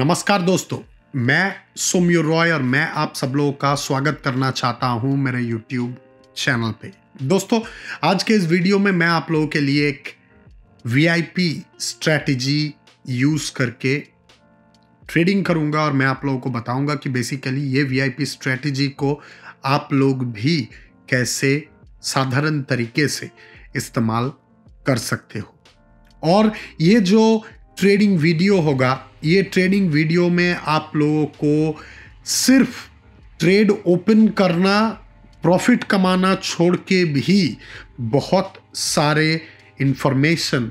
नमस्कार दोस्तों, मैं सोम्यू रॉय और मैं आप सब लोगों का स्वागत करना चाहता हूँ मेरे यूट्यूब चैनल पे। दोस्तों, आज के इस वीडियो में मैं आप लोगों के लिए एक वीआईपी स्ट्रेटजी यूज़ करके ट्रेडिंग करूँगा और मैं आप लोगों को बताऊँगा कि बेसिकली ये वीआईपी स्ट्रेटजी को आप लोग भी कैसे साधारण तरीके से इस्तेमाल कर सकते हो। और ये जो ट्रेडिंग वीडियो होगा। ये ट्रेडिंग वीडियो में आप लोगों को सिर्फ़ ट्रेड ओपन करना, प्रॉफिट कमाना छोड़ के भी बहुत सारे इन्फॉर्मेशन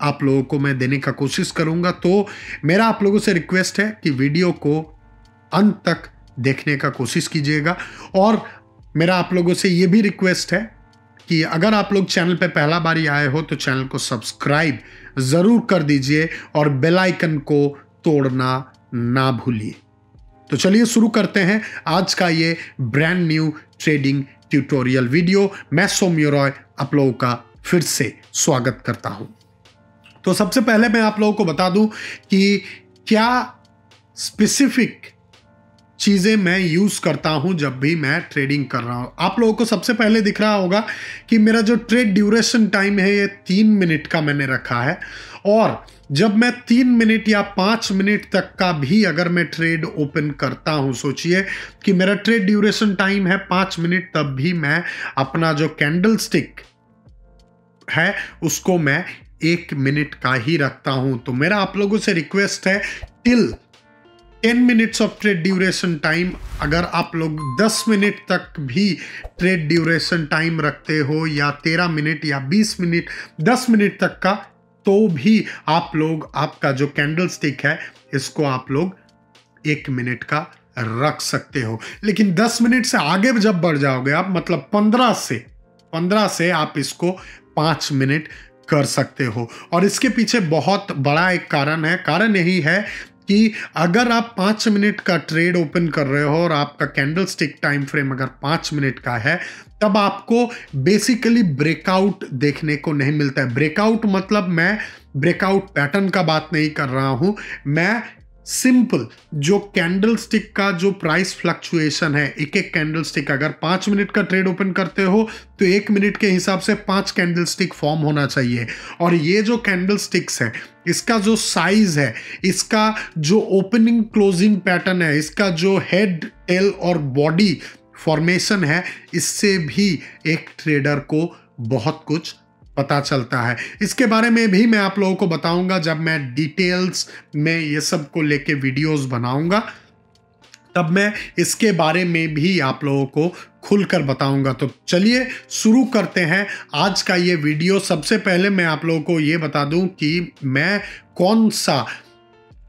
आप लोगों को मैं देने का कोशिश करूँगा। तो मेरा आप लोगों से रिक्वेस्ट है कि वीडियो को अंत तक देखने का कोशिश कीजिएगा। और मेरा आप लोगों से ये भी रिक्वेस्ट है कि अगर आप लोग चैनल पे पहला बार आए हो तो चैनल को सब्सक्राइब ज़रूर कर दीजिए और बेल आइकन को तोड़ना ना भूलिए। तो चलिए शुरू करते हैं आज का ये brand new trading tutorial video मैं सौम्य रॉय, आप लोगों का फिर से स्वागत करता हूँ। तो सबसे पहले मैं आप लोगों को बता दूँ कि क्या स्पेसिफिक चीज़ें मैं यूज़ करता हूँ जब भी मैं ट्रेडिंग कर रहा हूँ। आप लोगों को सबसे पहले दिख रहा होगा कि मेरा जो ट्रेड ड्यूरेशन टाइम है, ये तीन मिनट का मैंने रखा है। और जब मैं तीन मिनट या पाँच मिनट तक का भी अगर मैं ट्रेड ओपन करता हूँ, सोचिए कि मेरा ट्रेड ड्यूरेशन टाइम है पाँच मिनट, तब भी मैं अपना जो कैंडल स्टिक है, उसको मैं एक मिनट का ही रखता हूँ। तो मेरा आप लोगों से रिक्वेस्ट है, till 10 minutes of trade duration time, अगर आप लोग 10 मिनट तक भी ट्रेड ड्यूरेशन टाइम रखते हो, या 13 मिनट, या 20 मिनट 10 मिनट तक का तो भी आप लोग, आपका जो कैंडल स्टिक है, इसको आप लोग एक मिनट का रख सकते हो। लेकिन 10 मिनट से आगे जब बढ़ जाओगे आप मतलब 15 से 15 से आप इसको पाँच मिनट कर सकते हो। और इसके पीछे बहुत बड़ा एक कारण है, कारण यही है कि अगर आप पाँच मिनट का ट्रेड ओपन कर रहे हो और आपका कैंडल स्टिक टाइम फ्रेम अगर पाँच मिनट का है, तब आपको बेसिकली ब्रेकआउट देखने को नहीं मिलता है। ब्रेकआउट मतलब मैं ब्रेकआउट पैटर्न का बात नहीं कर रहा हूँ। मैं सिंपल, जो कैंडल स्टिक का जो प्राइस फ्लक्चुएशन है, एक एक कैंडल स्टिक अगर पाँच मिनट का ट्रेड ओपन करते हो तो एक मिनट के हिसाब से पाँच कैंडल स्टिक फॉर्म होना चाहिए। और ये जो कैंडल स्टिक्स है, इसका जो साइज़ है, इसका जो ओपनिंग क्लोजिंग पैटर्न है, इसका जो हेड टेल और बॉडी फॉर्मेशन है, इससे भी एक ट्रेडर को बहुत कुछ पता चलता है। इसके बारे में भी मैं आप लोगों को बताऊँगा जब मैं डिटेल्स में ये सबको लेके वीडियोस बनाऊँगा। तब मैं इसके बारे में भी आप लोगों को खुलकर बताऊँगा। तो चलिए शुरू करते हैं। आज का ये वीडियो सबसे पहले मैं आप लोगों को ये बता दूँ कि मैं कौन सा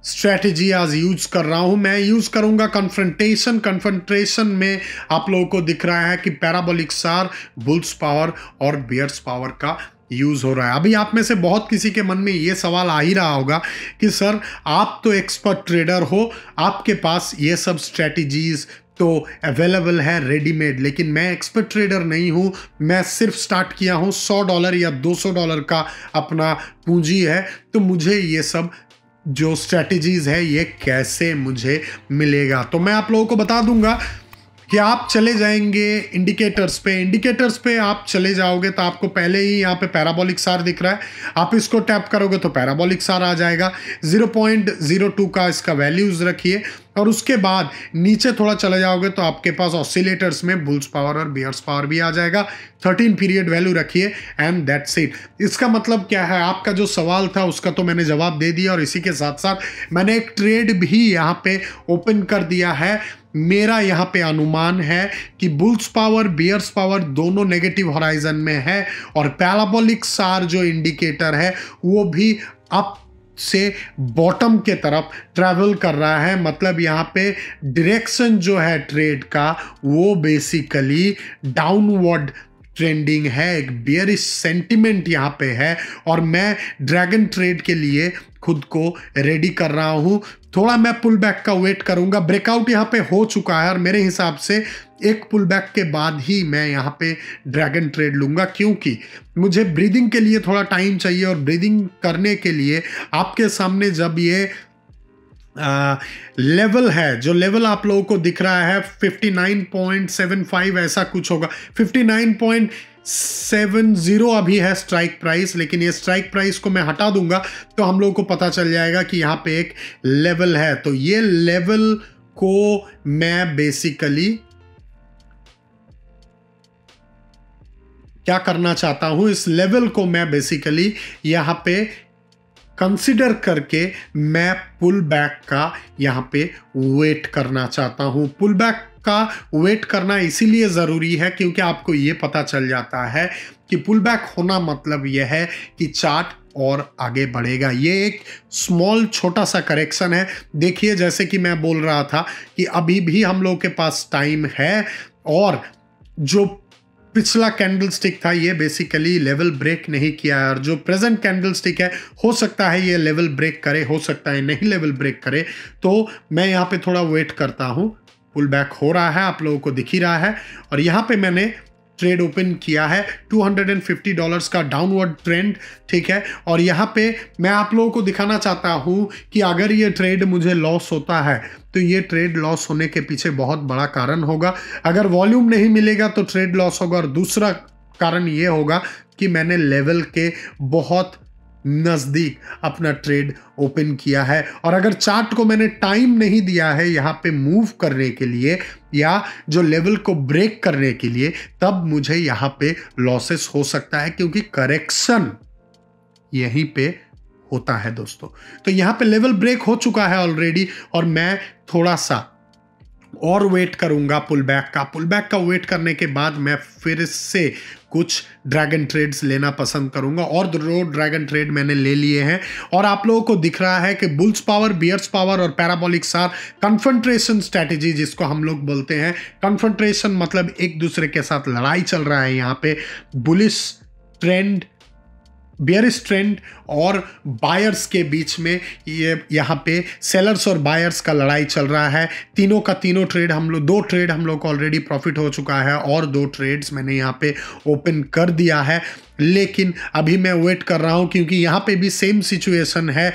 स्ट्रेटजी आज यूज़ कर रहा हूँ। मैं यूज़ करूँगा कन्फ्रंटेशन कन्फ्रंटेशन में आप लोगों को दिख रहा है कि पैराबोलिक सार बुल्स पावर और बियर्स पावर का यूज़ हो रहा है। अभी आप में से बहुत किसी के मन में ये सवाल आ ही रहा होगा कि, सर, आप तो एक्सपर्ट ट्रेडर हो, आपके पास ये सब स्ट्रेटजीज तो अवेलेबल है रेडीमेड लेकिन मैं एक्सपर्ट ट्रेडर नहीं हूँ, मैं सिर्फ़ स्टार्ट किया हूँ, सौ डॉलर या दो सौ डॉलर का अपना पूंजी है तो मुझे ये सब जो स्ट्रेटजीज है, ये कैसे मुझे मिलेगा? तो मैं आप लोगों को बता दूँगा कि आप चले जाएँगे इंडिकेटर्स पे। इंडिकेटर्स पे आप चले जाओगे तो आपको पहले ही यहाँ पे पैराबोलिक सार दिख रहा है। आप इसको टैप करोगे तो पैराबोलिक सार आ जाएगा। 0.02 का इसका वैल्यूज़ रखिए। और उसके बाद नीचे थोड़ा चले जाओगे तो आपके पास ऑसिलेटर्स में बुल्स पावर और बियर्स पावर भी आ जाएगा। 13 पीरियड वैल्यू रखिए एंड दैट्स इट इसका मतलब क्या है? आपका जो सवाल था उसका तो मैंने जवाब दे दिया और इसी के साथ साथ मैंने एक ट्रेड भी यहाँ पे ओपन कर दिया है। मेरा यहाँ पे अनुमान है कि बुल्स पावर, बियर्स पावर दोनों नेगेटिव होराइजन में है और पैराबोलिक सार जो इंडिकेटर है वो भी अप से बॉटम के तरफ़ ट्रैवल कर रहा है। मतलब यहाँ पे डायरेक्शन जो है ट्रेड का, वो बेसिकली डाउनवर्ड ट्रेंडिंग है। एक बियरिश सेंटिमेंट यहाँ पे है। और मैं ड्रैगन ट्रेड के लिए खुद को रेडी कर रहा हूँ। थोड़ा मैं पुल बैक का वेट करूँगा। ब्रेकआउट यहाँ पे हो चुका है और मेरे हिसाब से एक पुल बैक के बाद ही मैं यहाँ पे ड्रैगन ट्रेड लूँगा क्योंकि मुझे ब्रीदिंग के लिए थोड़ा टाइम चाहिए और ब्रीदिंग करने के लिए आपके सामने जब ये लेवल है, जो लेवल आप लोगों को दिख रहा है 59.75 ऐसा कुछ होगा। 59.70 अभी है स्ट्राइक प्राइस, लेकिन ये स्ट्राइक प्राइस को मैं हटा दूँगा तो हम लोगों को पता चल जाएगा कि यहाँ पे एक लेवल है। तो ये लेवल को मैं बेसिकली क्या करना चाहता हूँ? इस लेवल को मैं बेसिकली यहाँ पे कंसिडर करके मैं पुल बैक का यहाँ पे वेट करना चाहता हूँ। पुल बैक का वेट करना इसीलिए ज़रूरी है क्योंकि आपको ये पता चल जाता है कि पुल बैक होना मतलब यह है कि चार्ट और आगे बढ़ेगा। ये एक स्मॉल छोटा सा करेक्शन है। देखिए, जैसे कि मैं बोल रहा था कि अभी भी हम लोग के पास टाइम है और जो पिछला कैंडल स्टिक था, ये बेसिकली लेवल ब्रेक नहीं किया है और जो प्रेजेंट कैंडल स्टिक है, हो सकता है ये लेवल ब्रेक करे, हो सकता है नहीं लेवल ब्रेक करे। तो मैं यहाँ पे थोड़ा वेट करता हूँ। पुल बैक हो रहा है, आप लोगों को दिख ही रहा है। और यहाँ पे मैंने ट्रेड ओपन किया है 250 डॉलर्स का डाउनवर्ड ट्रेंड ठीक है? और यहाँ पे मैं आप लोगों को दिखाना चाहता हूँ कि अगर ये ट्रेड मुझे लॉस होता है तो ये ट्रेड लॉस होने के पीछे बहुत बड़ा कारण होगा। अगर वॉल्यूम नहीं मिलेगा तो ट्रेड लॉस होगा। और दूसरा कारण ये होगा कि मैंने लेवल के बहुत नज़दीक अपना ट्रेड ओपन किया है। और अगर चार्ट को मैंने टाइम नहीं दिया है यहाँ पे मूव करने के लिए या जो लेवल को ब्रेक करने के लिए, तब मुझे यहाँ पे लॉसेस हो सकता है क्योंकि करेक्शन यहीं पे होता है दोस्तों। तो यहाँ पे लेवल ब्रेक हो चुका है ऑलरेडी और मैं थोड़ा सा और वेट करूँगा पुल बैक का। पुल बैक का वेट करने के बाद मैं फिर से कुछ ड्रैगन ट्रेड्स लेना पसंद करूँगा। और दो ड्रैगन ट्रेड मैंने ले लिए हैं। और आप लोगों को दिख रहा है कि बुल्स पावर बियर्स पावर और पैराबोलिक सार कन्फंट्रेशन स्ट्रैटेजी जिसको हम लोग बोलते हैं। कन्फंट्रेशन मतलब एक दूसरे के साथ लड़ाई चल रहा है यहाँ पे। बुलिस ट्रेंड बियरिस ट्रेंड और बायर्स के बीच में ये, यहाँ पे सेलर्स और बायर्स का लड़ाई चल रहा है। तीनों का तीनों ट्रेड हम लोग दो ट्रेड हम लोग को ऑलरेडी प्रॉफिट हो चुका है और दो ट्रेड्स मैंने यहाँ पे ओपन कर दिया है। लेकिन अभी मैं वेट कर रहा हूँ क्योंकि यहाँ पे भी सेम सिचुएशन है।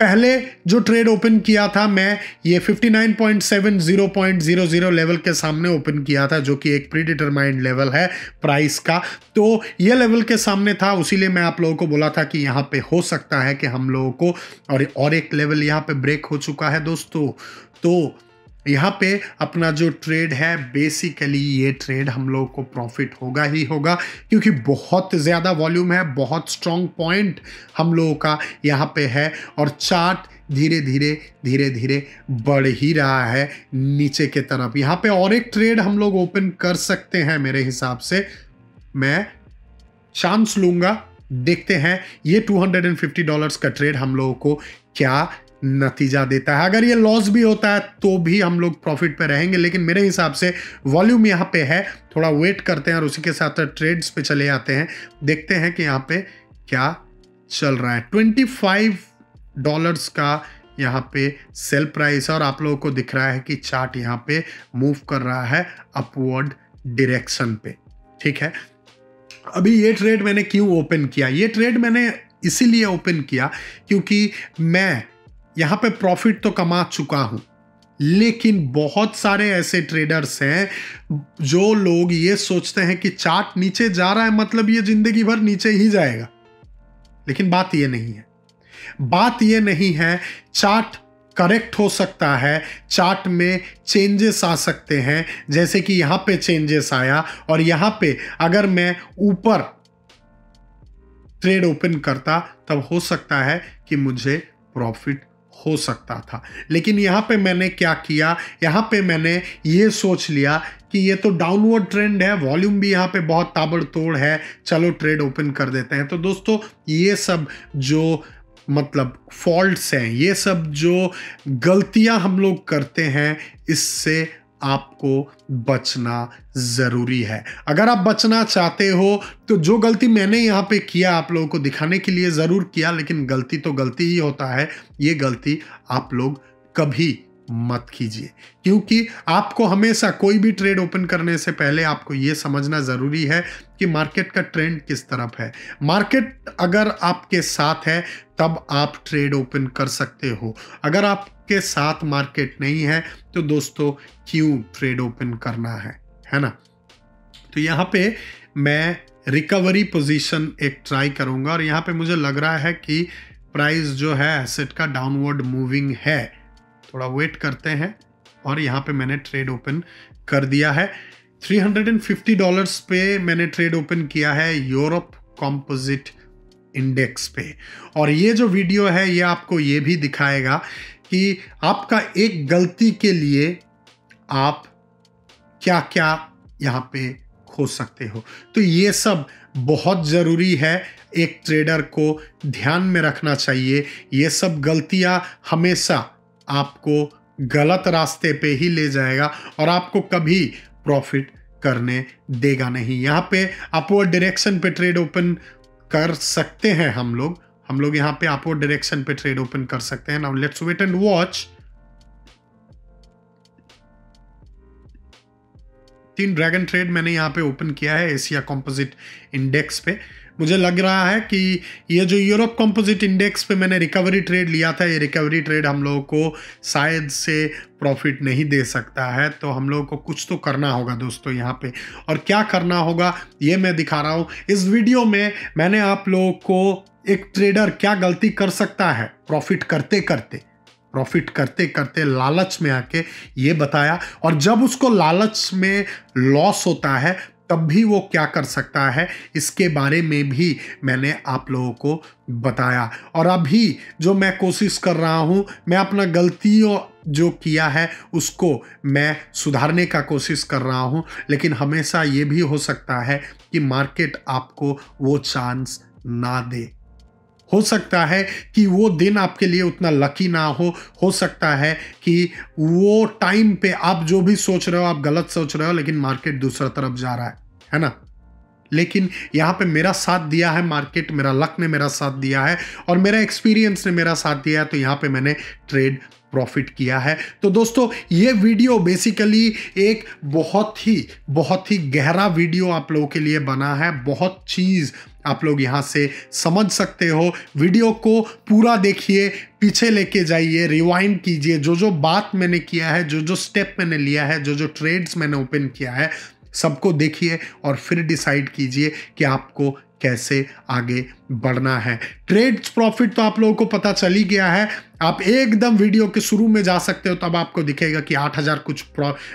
पहले जो ट्रेड ओपन किया था, मैं ये 59.70.00 लेवल के सामने ओपन किया था, जो कि एक प्रीडिटरमाइंड लेवल है प्राइस का। तो ये लेवल के सामने था, उसीलिए मैं आप लोगों को बोला था कि यहाँ पे हो सकता है कि हम लोगों को और और एक लेवल यहाँ पे ब्रेक हो चुका है दोस्तों। तो यहाँ पे अपना जो ट्रेड है बेसिकली ये ट्रेड हम लोग को प्रॉफिट होगा ही होगा, क्योंकि बहुत ज़्यादा वॉल्यूम है, बहुत स्ट्रॉन्ग पॉइंट हम लोगों का यहाँ पे है और चार्ट धीरे धीरे धीरे धीरे बढ़ ही रहा है नीचे के तरफ़। यहाँ पे और एक ट्रेड हम लोग ओपन कर सकते हैं मेरे हिसाब से। मैं चांस लूँगा, देखते हैं ये 250 डॉलर्स का ट्रेड हम लोगों को क्या नतीजा देता है। अगर ये लॉस भी होता है तो भी हम लोग प्रॉफिट पे रहेंगे, लेकिन मेरे हिसाब से वॉल्यूम यहाँ पे है। थोड़ा वेट करते हैं और उसी के साथ ट्रेड्स पे चले आते हैं। देखते हैं कि यहाँ पे क्या चल रहा है। ट्वेंटी फाइव डॉलर्स का यहाँ पे सेल प्राइस और आप लोगों को दिख रहा है कि चार्ट यहाँ पे मूव कर रहा है अपवर्ड डिरेक्शन पे। ठीक है? अभी ये ट्रेड मैंने क्यों ओपन किया? ये ट्रेड मैंने इसीलिए ओपन किया क्योंकि मैं यहाँ पे प्रॉफिट तो कमा चुका हूँ। लेकिन बहुत सारे ऐसे ट्रेडर्स हैं, जो लोग ये सोचते हैं कि चार्ट नीचे जा रहा है मतलब ये ज़िंदगी भर नीचे ही जाएगा। लेकिन बात ये नहीं है। बात ये नहीं है चार्ट करेक्ट हो सकता है चार्ट में चेंजेस आ सकते हैं, जैसे कि यहाँ पे चेंजेस आया और यहाँ पे अगर मैं ऊपर ट्रेड ओपन करता, तब हो सकता है कि मुझे प्रॉफिट हो सकता था। लेकिन यहाँ पे मैंने क्या किया? यहाँ पे मैंने ये सोच लिया कि ये तो डाउनवर्ड ट्रेंड है वॉल्यूम भी यहाँ पे बहुत ताबड़तोड़ है। चलो ट्रेड ओपन कर देते हैं। तो दोस्तों, ये सब जो मतलब फॉल्ट्स हैं, ये सब जो गलतियाँ हम लोग करते हैं, इससे आपको बचना ज़रूरी है। अगर आप बचना चाहते हो तो जो गलती मैंने यहाँ पे किया आप लोगों को दिखाने के लिए ज़रूर किया, लेकिन गलती तो गलती ही होता है। ये गलती आप लोग कभी मत कीजिए, क्योंकि आपको हमेशा कोई भी ट्रेड ओपन करने से पहले आपको यह समझना ज़रूरी है कि मार्केट का ट्रेंड किस तरफ़ है। मार्केट अगर आपके साथ है, तब आप ट्रेड ओपन कर सकते हो। अगर आपके साथ मार्केट नहीं है तो दोस्तों क्यों ट्रेड ओपन करना है? है ना? तो यहाँ पे मैं रिकवरी पोजीशन एक ट्राई करूँगा और यहाँ पे मुझे लग रहा है कि प्राइस जो है, एसेट का डाउनवर्ड मूविंग है। थोड़ा वेट करते हैं और यहाँ पे मैंने ट्रेड ओपन कर दिया है। 350 डॉलर्स पे मैंने ट्रेड ओपन किया है यूरोप कॉम्पोजिट इंडेक्स पे। और ये जो वीडियो है, ये आपको ये भी दिखाएगा कि आपका एक गलती के लिए आप क्या क्या यहाँ पे खो सकते हो। तो ये सब बहुत ज़रूरी है, एक ट्रेडर को ध्यान में रखना चाहिए। ये सब गलतियाँ हमेशा आपको गलत रास्ते पे ही ले जाएगा और आपको कभी प्रॉफिट करने देगा नहीं। यहाँ पे अपवर्ड डायरेक्शन पे ट्रेड ओपन कर सकते हैं हम लोग। हम लोग यहाँ पे अपवर्ड डायरेक्शन पे ट्रेड ओपन कर सकते हैं. Now let's wait and watch तीन ड्रैगन ट्रेड मैंने यहाँ पे ओपन किया है एशिया कॉम्पोजिट इंडेक्स पे. मुझे लग रहा है कि ये जो यूरोप कॉम्पोजिट इंडेक्स पे मैंने रिकवरी ट्रेड लिया था, ये रिकवरी ट्रेड हम लोगों को शायद से प्रॉफिट नहीं दे सकता है. तो हम लोगों को कुछ तो करना होगा दोस्तों यहाँ पे. और क्या करना होगा, ये मैं दिखा रहा हूँ. इस वीडियो में मैंने आप लोगों को एक ट्रेडर क्या गलती कर सकता है? प्रॉफिट करते करते प्रॉफिट करते करते लालच में आके ये बताया, और जब उसको लालच में लॉस होता है, तब भी वो क्या कर सकता है? इसके बारे में भी मैंने आप लोगों को बताया। और अभी जो मैं कोशिश कर रहा हूँ, मैं अपना गलतियों जो किया है, उसको मैं सुधारने का कोशिश कर रहा हूँ, लेकिन हमेशा ये भी हो सकता है कि मार्केट आपको वो चांस ना दे। हो सकता है कि वो दिन आपके लिए उतना लकी ना हो। हो सकता है कि वो टाइम पे आप जो भी सोच रहे हो, आप गलत सोच रहे हो, लेकिन मार्केट दूसरा तरफ़ जा रहा है है ना? लेकिन यहाँ पे मेरा साथ दिया है मार्केट मेरा लक ने मेरा साथ दिया है और मेरा एक्सपीरियंस ने मेरा साथ दिया है तो यहाँ पे मैंने ट्रेड प्रॉफिट किया है। तो दोस्तों, ये वीडियो बेसिकली एक बहुत ही बहुत ही गहरा वीडियो आप लोगों के लिए बना है। बहुत चीज़ आप लोग यहाँ से समझ सकते हो। वीडियो को पूरा देखिए, पीछे लेके जाइए रिवाइंड कीजिए। जो जो बात मैंने किया है, जो जो स्टेप मैंने लिया है, जो जो ट्रेड्स मैंने ओपन किया है, सबको देखिए और फिर डिसाइड कीजिए कि आपको कैसे आगे बढ़ना है। ट्रेड प्रॉफिट तो आप लोगों को पता चल ही गया है। आप एकदम वीडियो के शुरू में जा सकते हो, तब आपको दिखेगा कि 8000 कुछ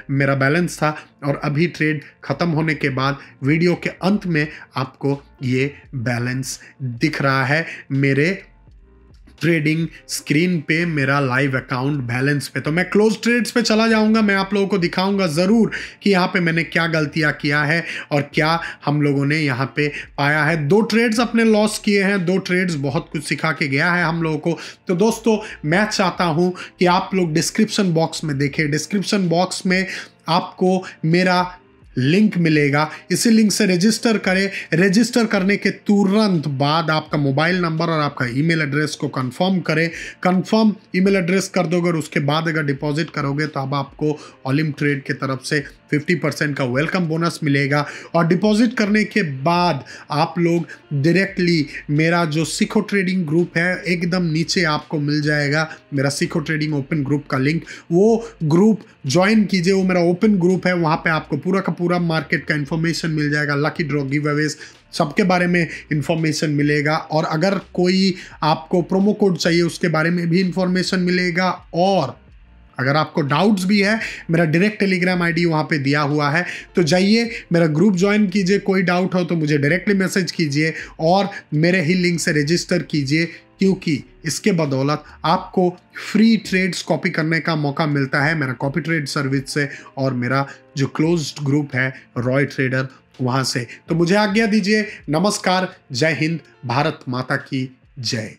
मेरा बैलेंस था और अभी ट्रेड खत्म होने के बाद वीडियो के अंत में आपको ये बैलेंस दिख रहा है। मेरे ट्रेडिंग स्क्रीन पे मेरा लाइव अकाउंट बैलेंस पे। तो मैं क्लोज ट्रेड्स पे चला जाऊँगा, मैं आप लोगों को दिखाऊँगा ज़रूर कि यहाँ पे मैंने क्या गलतियाँ किया है और क्या हम लोगों ने यहाँ पे पाया है। दो ट्रेड्स अपने लॉस किए हैं, दो ट्रेड्स बहुत कुछ सिखा के गया है हम लोगों को। तो दोस्तों, मैं चाहता हूँ कि आप लोग डिस्क्रिप्शन बॉक्स में देखें। डिस्क्रिप्शन बॉक्स में आपको मेरा लिंक मिलेगा। इसी लिंक से रजिस्टर करें। रजिस्टर करने के तुरंत बाद आपका मोबाइल नंबर और आपका ईमेल एड्रेस को कंफर्म करें। कंफर्म ईमेल एड्रेस कर दोगे और उसके बाद अगर डिपॉजिट करोगे तो अब आपको ऑलिम ट्रेड की तरफ़ से 50 परसेंट का वेलकम बोनस मिलेगा। और डिपॉजिट करने के बाद आप लोग डायरेक्टली मेरा जो सिखो ट्रेडिंग ग्रुप है, एकदम नीचे आपको मिल जाएगा। मेरा सिखो ट्रेडिंग ओपन ग्रुप का लिंक वो ग्रुप ज्वाइन कीजिए। वो मेरा ओपन ग्रुप है। वहाँ पर आपको पूरा का मार्केट का इन्फॉर्मेशन मिल जाएगा। लकी ड्रॉ गिव अवेज सबके बारे में इंफॉर्मेशन मिलेगा। और अगर कोई आपको प्रोमो कोड चाहिए, उसके बारे में भी इंफॉर्मेशन मिलेगा। और अगर आपको डाउट्स भी है, मेरा डायरेक्ट टेलीग्राम आईडी वहाँ पे दिया हुआ है। तो जाइए, मेरा ग्रुप ज्वाइन कीजिए। कोई डाउट हो तो मुझे डायरेक्टली मैसेज कीजिए और मेरे ही लिंक से रजिस्टर कीजिए। क्योंकि इसके बदौलत आपको फ्री ट्रेड्स कॉपी करने का मौका मिलता है मेरा कॉपी ट्रेड सर्विस से और मेरा जो क्लोज्ड ग्रुप है रॉय ट्रेडर वहाँ से। तो मुझे आज्ञा दीजिए। नमस्कार। जय हिंद। भारत माता की जय।